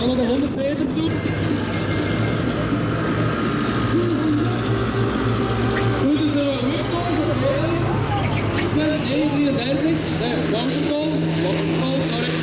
gaan nog 100 meter doen. Moeten ze hoekbal vervelen? Met 1,33. Nee, wankbal. Wankbal, sorry.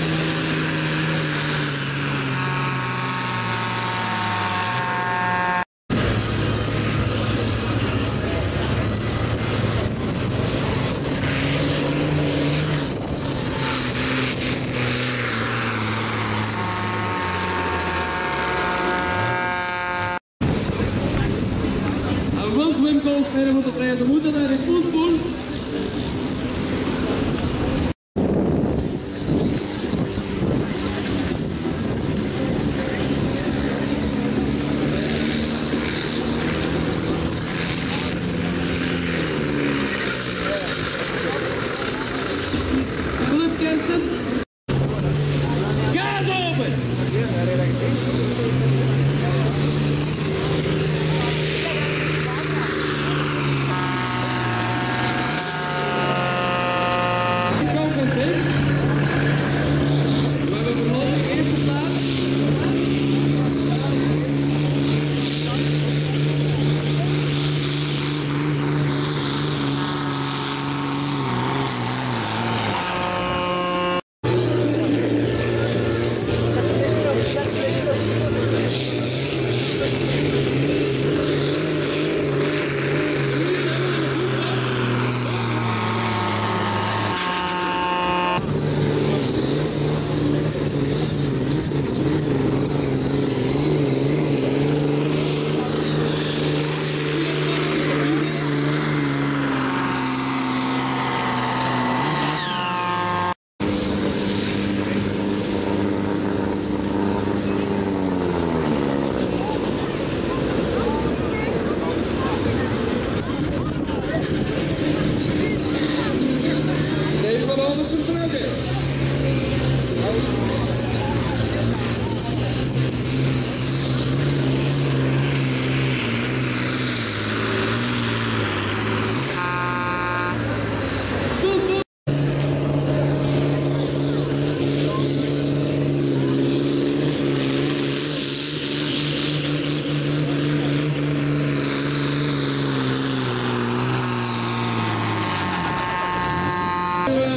En wilt Wim Kool verder moeten rijden, moeten naar de spoedpoel. Gas open! Bye.